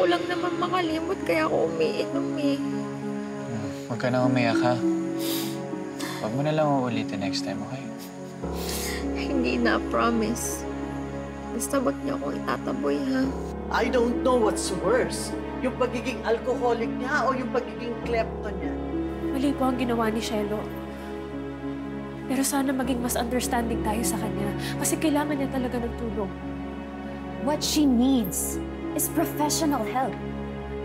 ko lang naman makalimot kaya ako umiinom eh. Hmm, Huwag ka na umiyak, ha? Huwag mo na lang uulitin next time, okay? Hindi na, promise. Basta wag niyo ako itataboy, ha? I don't know what's worse. Yung pagiging alcoholic niya o yung pagiging klepto niya. Mali po ang ginawa ni Shelo. Pero sana maging mas understanding tayo sa kanya kasi kailangan niya talaga ng tulong. What she needs is professional help.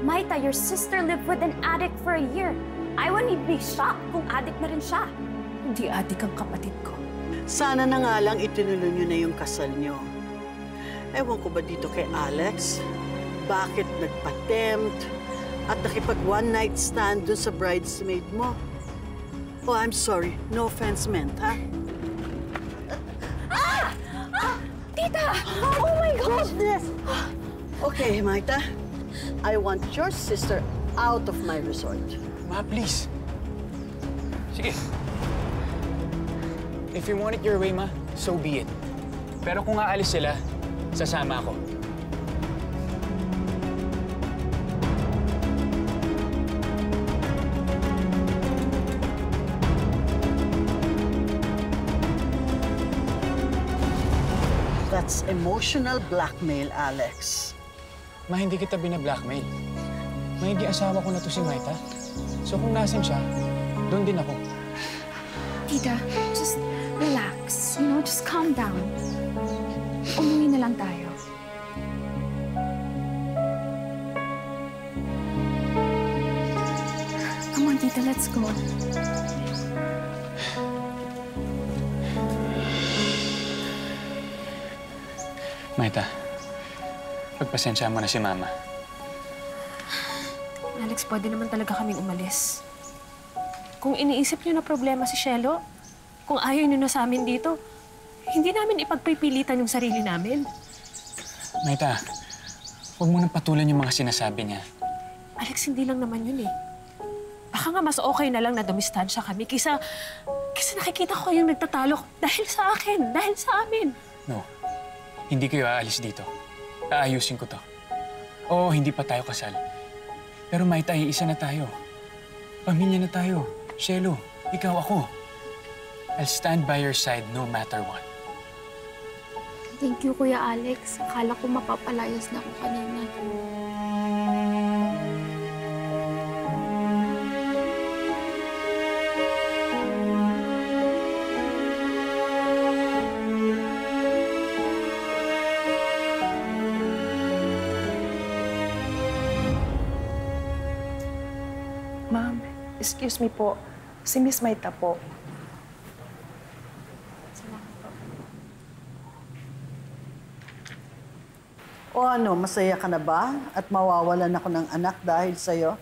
Maita, your sister lived with an addict for a year. I wouldn't be shocked kung addict na rin siya. Hindi adik ang kapatid ko. Sana na nga lang itinuloy niyo na yung kasal niyo. Ewan ko ba dito kay Alex? Bakit nagpa-tempt at nakipag one-night stand dun sa bridesmaid mo? Oh, I'm sorry. No offense meant, ha? Tita! Oh my goodness! Okay, Maita. I want your sister out of my resort. Ma, please. Sige. If you want it your way, ma, so be it. Pero kung aalis sila, sasama ako. That's emotional blackmail, Alex. Ma, hindi kita bina-blackmail. May asawa ko na to si Maita. So kung nasan siya, doon din ako. Tita, just relax. You know, just calm down. Umuwi na lang tayo. Come on, Tita, let's go. Maita, pagpasensya mo na si Mama. Alex, pwede naman talaga kaming umalis. Kung iniisip niyo na problema si Shelo, kung ayaw niyo na sa amin dito, hindi namin ipagpipilitan yung sarili namin. Maita, huwag mo nang patulan yung mga sinasabi niya. Alex, hindi lang naman yun eh. Baka nga mas okay na lang na dumistansya kami kaysa, kaysa nakikita ko yung nagtatalo dahil sa akin, dahil sa amin. No, hindi kayo aalis dito. Aayusin ko to. Oo, hindi pa tayo kasal. Pero Maita, iisa na tayo. Pamilya na tayo. Shelo, ikaw ako. I'll stand by your side no matter what. Thank you, Kuya Alex. Akala ko mapapalayas na ako kanina. Ma'am, excuse me po. Si Miss Maita po. O ano, masaya ka na ba? At mawawalan ako ng anak dahil sa'yo?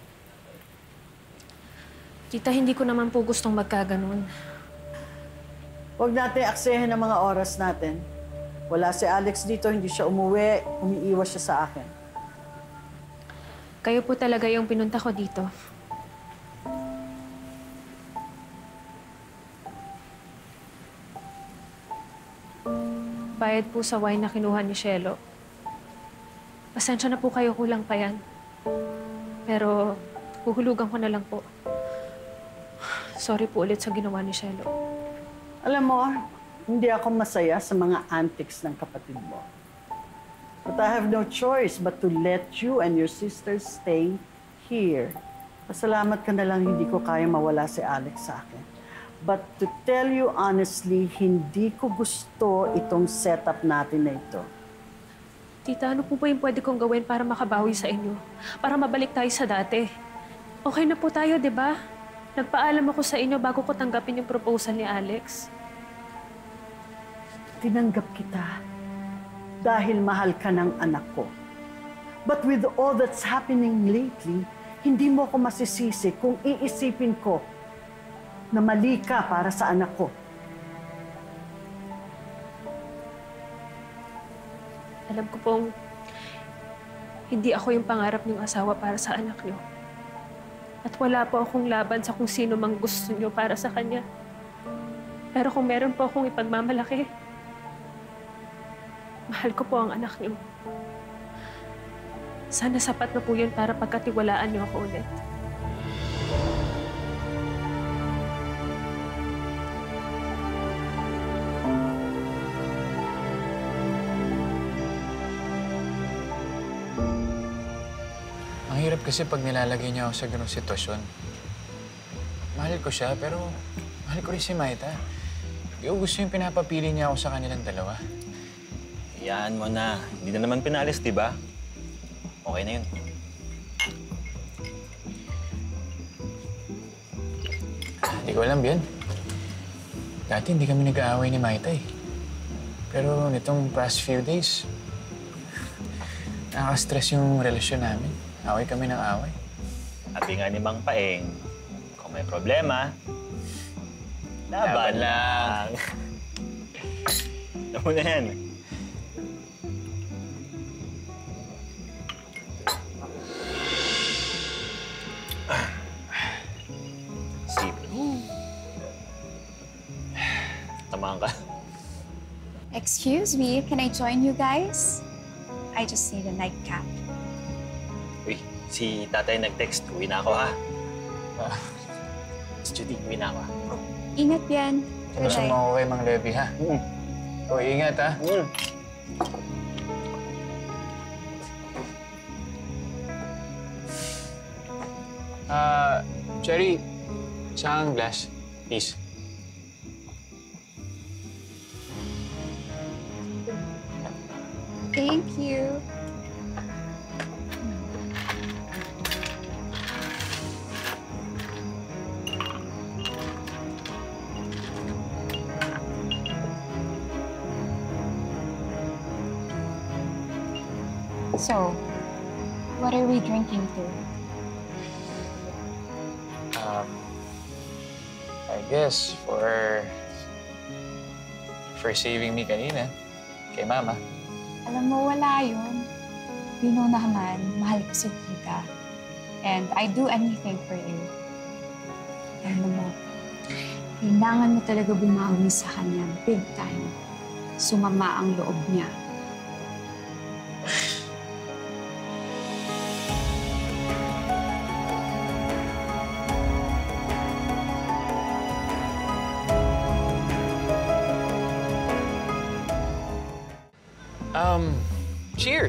Tita, hindi ko naman po gustong magkaganon. Huwag natin aksehin ang mga oras natin. Wala si Alex dito, hindi siya umuwi, umiiwas siya sa akin. Kayo po talaga yung pinunta ko dito. Bayad po sa wine na kinuha ni Shelo. Pasensya na po kayo, kulang pa yan. Pero, huhulugan ko na lang po. Sorry po ulit sa ginawa ni Shelo. Alam mo, hindi ako masaya sa mga antics ng kapatid mo. But I have no choice but to let you and your sister stay here. Pasalamat ka na lang hindi ko kaya mawala si Alex sa akin. But to tell you honestly, hindi ko gusto itong setup natin na ito. Tita, ano po ba yung pwede kong gawin para makabawi sa inyo? Para mabalik tayo sa dati? Okay na po tayo, di ba? Nagpaalam ako sa inyo bago ko tanggapin yung proposal ni Alex. Tinanggap kita dahil mahal ka ng anak ko. But with all that's happening lately, hindi mo ko masisisi kung iisipin ko na mali ka para sa anak ko. Alam ko pong hindi ako yung pangarap niyong asawa para sa anak niyo. At wala po akong laban sa kung sino mang gusto niyo para sa kanya. Pero kung meron po akong ipagmamalaki, mahal ko po ang anak niyo. Sana sapat na po yun para pagkatiwalaan niyo ako ulit. Kasi pag nilalagay niya ako sa ganong sitwasyon. Mahal ko siya, pero mahal ko rin si Maita. Hindi ko gusto yung pinapapili niya ako sa kanilang dalawa. Hayaan mo na. Hindi na naman pinalis, di ba? Okay na yun. Hindi ko alam, Bian. Dati hindi kami nag-aaway ni Maita eh. Pero nitong past few days, nakaka-stress yung relasyon namin. Away kami ng away. Sabi nga ni Mang Paeng, kung may problema, laban, Laban lang. Alam mo na yan. Tamaan ka. Excuse me, can I join you guys? I just need a nightcap. Uy, si tatay nag-text. Uwi na ako, ha? Ah, Si Judy, uwi na ako, ha? Ingat yan. Gusto night. mo ako kay Mang Levy, ha? Mm. O, ingat, ha? Mm. Ah, Cherry, isang glass, please. What are we drinking to? Um, I guess for for saving me kanina kay Mama. Alam mo, wala yun. You know naman, mahal ko si Tita. And I do anything for you. Alam mo, kailangan mo talaga bumawi sa kanya big time. Sumama ang loob niya.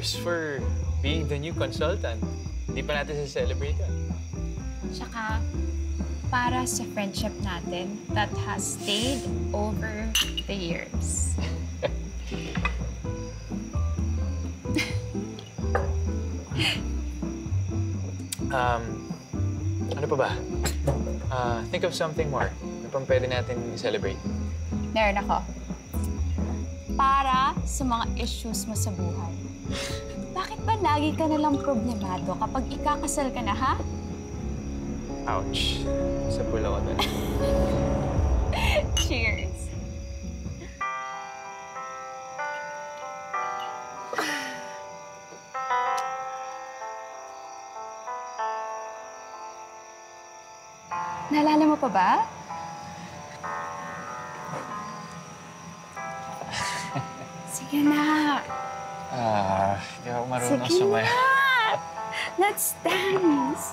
Cheers for being the new consultant. Hindi pa natin sa-celebrate yun. Tsaka, para sa friendship natin that has stayed over the years. Um, ano pa ba? Uh, think of something more. Ano pang pwede natin i-celebrate? Meron ako. Para sa mga issues mo sa buhay. Bakit ba lagi ka nalang problemado kapag ikakasal ka na, ha? Ouch. Sa pula ko doon. Cheers! Naalala mo pa ba? Sige na. Ah, hindi ako marunong Sige na. Let's dance.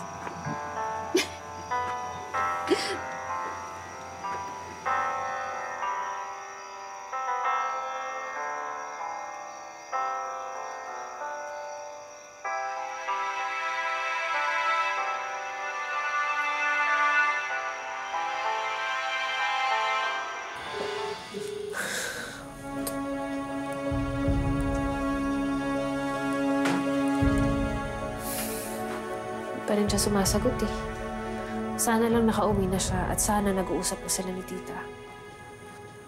Sumasagot eh. Sana lang nakauwi na siya at sana nag-uusap na sila ni tita.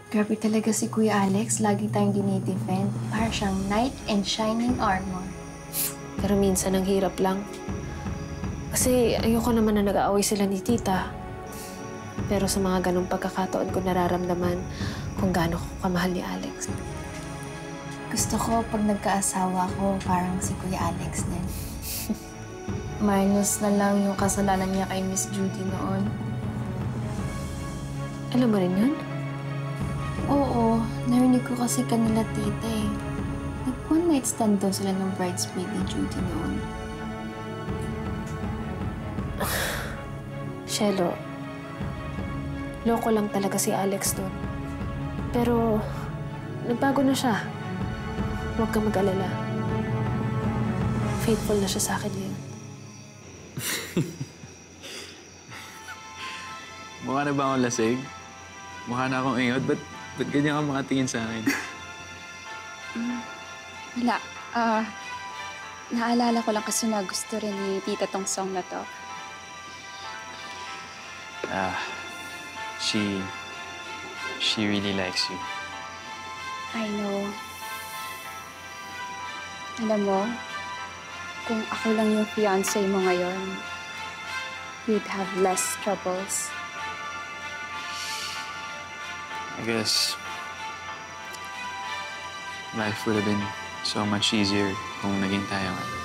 Grabe talaga si Kuya Alex. Lagi tayong dinidefend. Para siyang knight in shining armor. Pero minsan ang hirap lang. Kasi ayoko naman na nag-aaway sila ni tita. Pero sa mga ganong pagkakataon ko nararamdaman kung gaano ko kamahal ni Alex. Gusto ko pag nagkaasawa ko, parang si Kuya Alex din. Minus na lang yung kasalanan niya kay Miss Judy noon. Alam mo rin yun? Oo, narinig ko kasi kanila tita eh. Nag-one night stand daw sila ng bridesmaid ni Judy noon. Shelo, loko lang talaga si Alex doon. Pero, nagbago na siya. Huwag kang mag-alala. Faithful na siya sa akin ngayon. Mukha na ba akong lasig? Mukha na akong ingot? Ba't, ba't ganyan ka makatingin sa akin? Wala. Ah, naalala ko lang kasi na gusto rin ni tita tong song na to. Ah, she... She really likes you. I know. Alam mo, kung ako lang yung fiancé mo ngayon, you'd have less troubles. I guess... Life would have been so much easier kung naging tayo nga.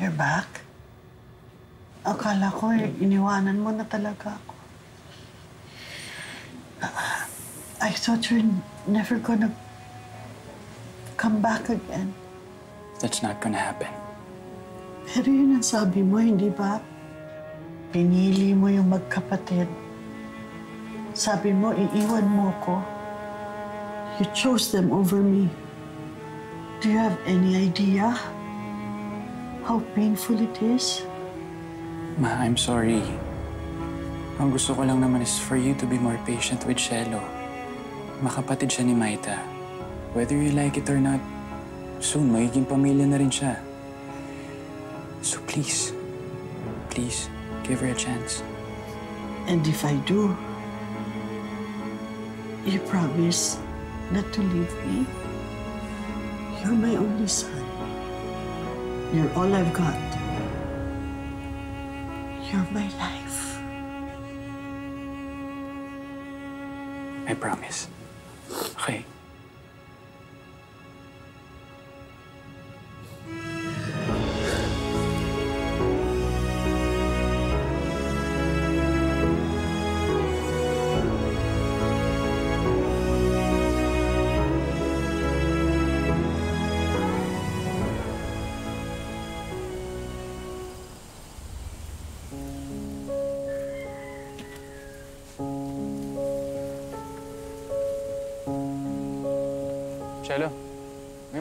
You're back? Akala ko eh, iniwanan mo na talaga ako. Ah, I thought you're never gonna come back again. That's not gonna happen. Pero yun ang sabi mo, hindi ba? Pinili mo yung magkapatid. Sabi mo, iiwan mo ko. You chose them over me. Do you have any idea how painful it is? Ma, I'm sorry. Ang gusto ko lang naman is for you to be more patient with Shelo. Makapatid siya ni Maita. Whether you like it or not, soon magiging pamilya na rin siya. So please, please, give her a chance. And if I do, you promise not to leave me? You're my only son. You're all I've got. You're my life. I promise.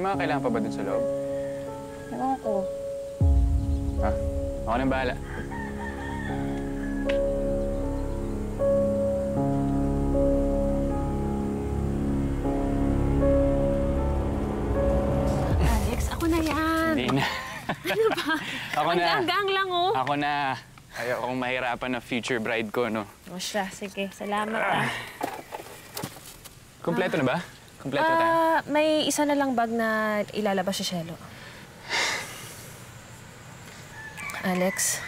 Mga kailangan pa ba dun sa loob? Ewan ko. Ha? Ako nang bahala. Alex, ako na yan. Hindi na. Ano ba? Ako na. Hanggang lang, oh. Ako na. Ayaw akong mahirapan na future bride ko, no? O siya, sige. Salamat, ah. Kompleto na ba? Kompleto na tayo? Ah, may isa na lang bag na ilalabas si Shelo. Alex,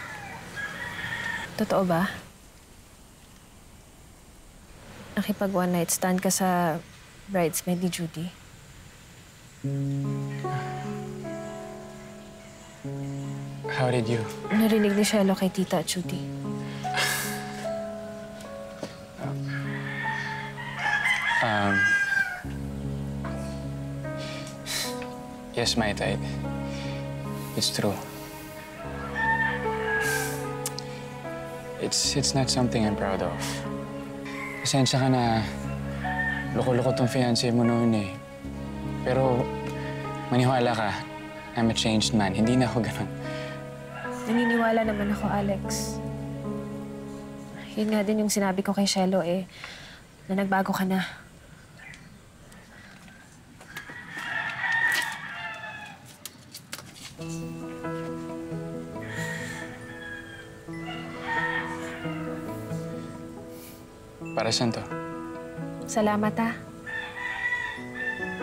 totoo ba? Nakipag one night stand ka sa bridesmaid ni Judy? How did you? Narinig ni Shelo kay Tita at Judy. Um... Yes, Maita. it- It's true. It's, it's not something I'm proud of. Pasensya ka na loko-loko tong fiancé mo noon eh. Pero maniwala ka, I'm a changed man. Hindi na ako ganun. Naniniwala naman ako, Alex. Yun nga din yung sinabi ko kay Shelo eh, na nagbago ka na. Para saan to? Salamat ah.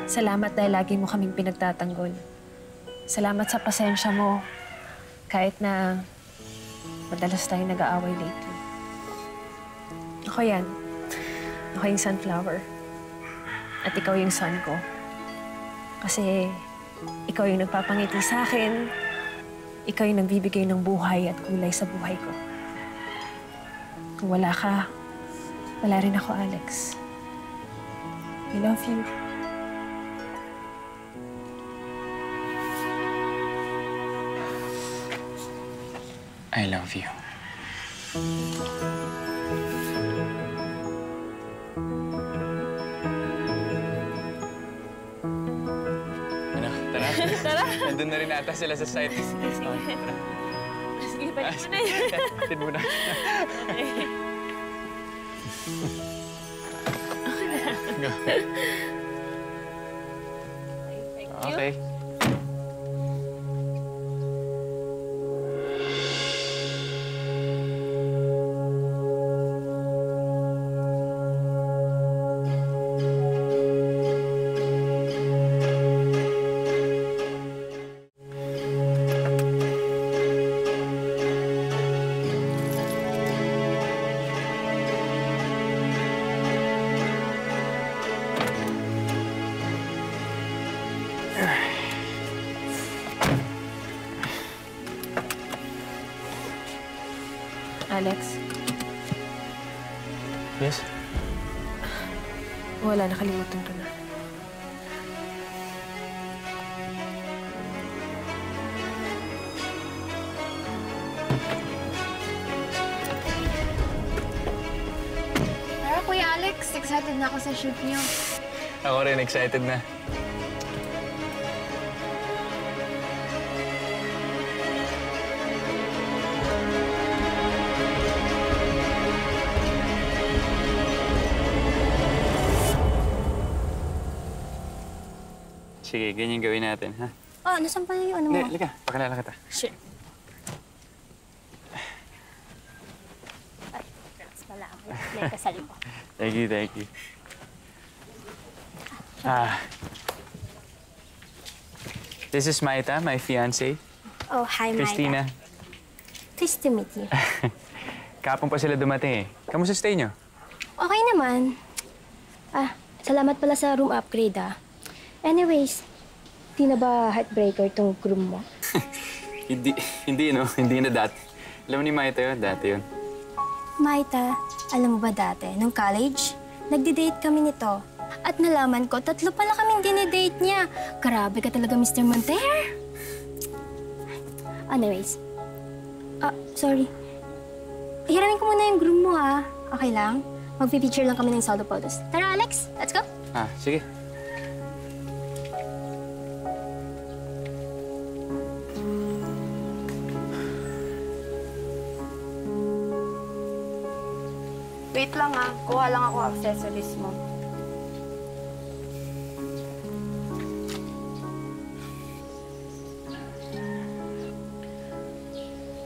Salamat dahil lagi mo kaming pinagtatanggol. Salamat sa pasensya mo. Kahit na madalas tayong nag-aaway lately. Ako yan. Ako yung sunflower. At ikaw yung sun ko. Kasi ikaw yung nagpapangiti sa akin. Ikaw yung nagbibigay ng buhay at kulay sa buhay ko. Kung wala ka, wala rin ako, Alex. I love you. I love you. Ano? Tara. Tara. Nandun na rin ata sila sa site. Sige, sige. Sige, balik mo na yun. Tin mo na. Go. Okay. Wala, nakalimutan ko na. Tara, Kuya Alex. Excited na ako sa shoot niyo. Ako rin, excited na. Sige, ganyan gawin natin, ha? Oh, nasan pa yung ano Hindi, mo? halika. Pakilala kita. Shit. Congrats pala ako. May kasal ko. Thank you, thank you. Ah. This is Maita, my fiancé. Oh, hi, Christina. Nice to meet you. Kapon pa sila dumating eh. Kamusta stay nyo? Okay naman. Ah, salamat pala sa room upgrade ah. Anyways, di na ba heartbreaker tong groom mo? Hindi, hindi no. Hindi na dati. Alam mo ni Maita yun, dati yun. Maita, alam mo ba dati, nung college, nagdi-date kami nito. At nalaman ko, tatlo pala kaming dinidate niya. Grabe ka talaga, Mr. Monter. Anyways, ah, sorry. Hiramin ko muna yung groom mo, ah. Okay lang? Magpipicture lang kami ng solo photos. Tara, Alex, let's go. Ah, sige. Wait lang, ah. Kuha lang ako accessories mo.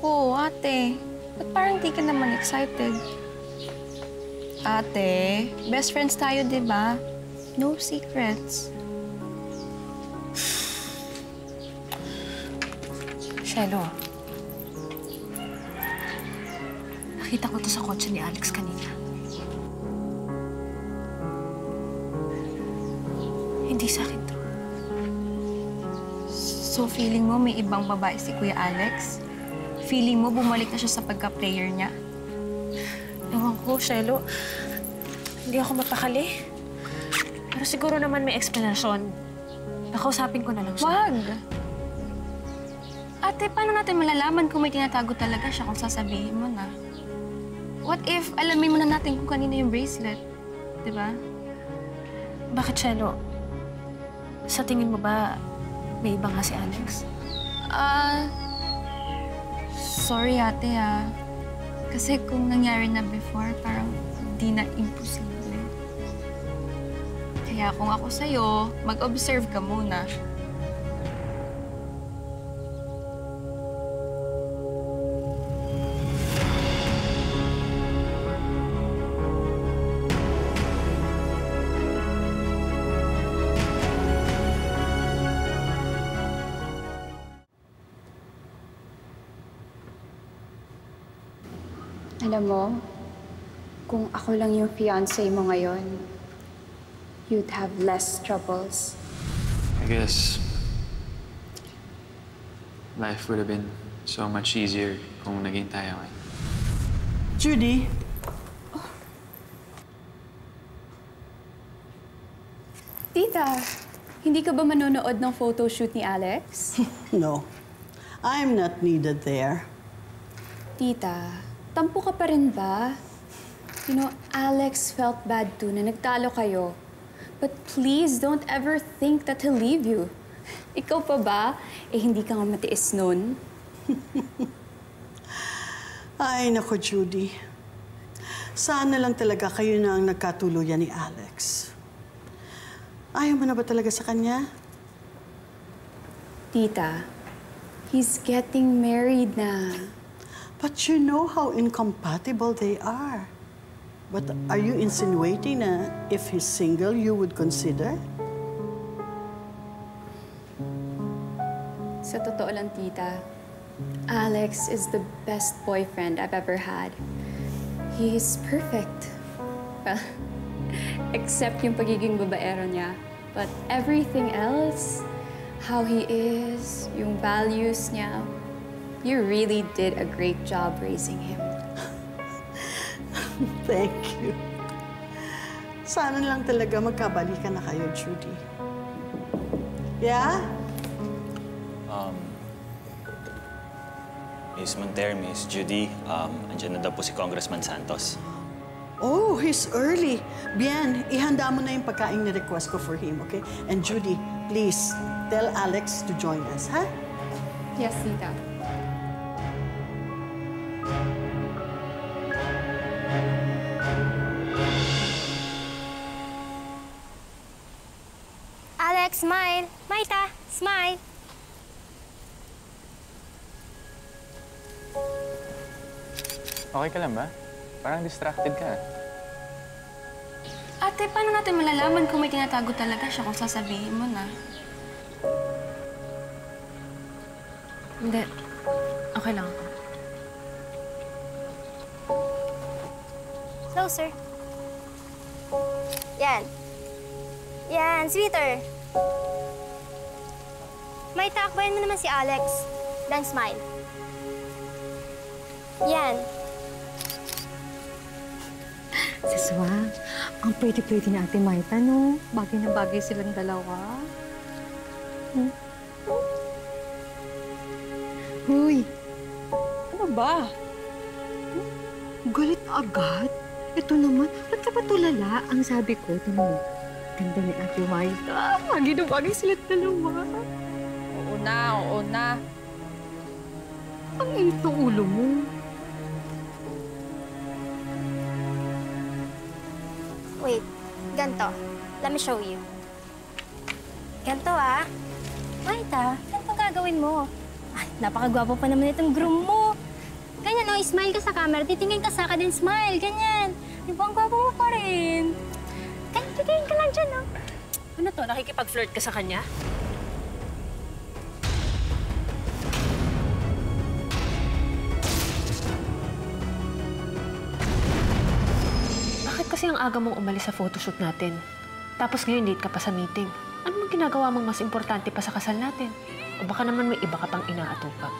Oo, ate. Ba't parang di ka naman excited? Ate, best friends tayo, di ba? No secrets. Shelo. Nakita ko to sa kotse ni Alex kanina. Hindi sa akin to. So feeling mo may ibang babae si Kuya Alex? Feeling mo bumalik na siya sa pagka-player niya? Ewan ko, Shelo. Hindi ako mapakali. Pero siguro naman may explanation. Nakausapin ko na lang siya. Wag! Ate, paano natin malalaman kung may tinatago talaga siya kung sasabihin mo na? What if alamin mo na natin kung kanino yung bracelet? Di ba? Bakit, Shelo? Sa tingin mo ba, May iba nga si Alex. Ah, sorry ate ah. Kasi kung nangyari na before, parang di na imposible. Kaya kung ako sa'yo, mag-observe ka muna. Alam mo, kung ako lang yung fiancé mo ngayon, you'd have less troubles. I guess life would have been so much easier kung naging tayo ngayon. Judy, Tita, hindi ka ba manonood ng photoshoot ni Alex? no. I'm not needed there. Tita, tampo ka pa rin ba? You know, Alex felt bad too na nagtalo kayo. But please don't ever think that he'll leave you. Ikaw pa ba? Eh, hindi ka nga matiis nun. Ay, nako, Judy. Sana lang talaga kayo na ang nagkatuluyan ni Alex. Ayaw mo na ba talaga sa kanya? Tita, he's getting married na. But you know how incompatible they are. But are you insinuating na if he's single, you would consider? Sa totoo lang, tita, Alex is the best boyfriend I've ever had. He's perfect. Well, except yung pagiging babaero niya. But everything else, how he is, yung values niya, you really did a great job raising him. Thank you. Sana lang talaga magkabalikan na kayo, Judy. Yeah? Um, Miss Monter, Miss Judy, um, andyan na daw po si Congressman Santos. Oh, he's early. Bien, ihanda mo na yung pagkain ni request ko for him, okay? And Judy, please, tell Alex to join us, ha? Yes, tita. Smile. Maita, smile. Okay ka lang ba? Parang distracted ka. Ate, paano natin malalaman kung may tinatago talaga siya kung sasabihin mo na? Hindi. Okay lang ako. Closer. Yan. Yan, sweeter. May takbayan mo naman si Alex. Then smile. Yan. Siswa, ang pretty-pretty ni Ate Maita, no? Bagay na bagay silang dalawa. Hmm? Huy! Ano ba? Hmm? Galit agad? Ito naman, ba't ka pa tulala? Ang sabi ko, mo, ganda ni Ate Maita. Bagay na bagay silang dalawa. Oo na, oo na. Ang init ng ulo mo. Wait, ganto. Let me show you. Ganto ah. Maita, ganito gagawin mo. Ay, napakagwapo pa naman itong groom mo. Ganyan, oh, smile ka sa camera, titingin ka sa akin din, smile, ganyan. Di ba, ang gwapo mo pa rin. Dyan, oh. Ano to? Nakikipag-flirt ka sa kanya? Bakit kasi ang aga mong umalis sa photoshoot natin? Tapos ngayon late ka pa sa meeting. Ano mong ginagawa mong mas importante pa sa kasal natin? O baka naman may iba ka pang inaatupag?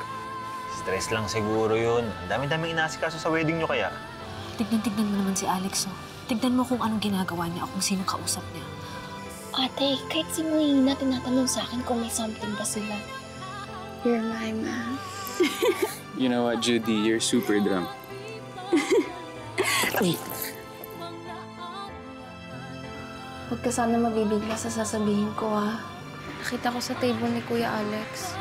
Stress lang siguro yun. Ang dami-daming inasikaso sa wedding nyo kaya. Tignan-tignan mo naman si Alex, oh. Tignan mo kung anong ginagawa niya o kung sino kausap niya. Ate, kahit si Marina tinatanong sa akin kung may something ba sila. You're my man. You know what, Judy? You're super drunk. Huwag ka sana mabibigla sa sasabihin ko, ah. Nakita ko sa table ni Kuya Alex.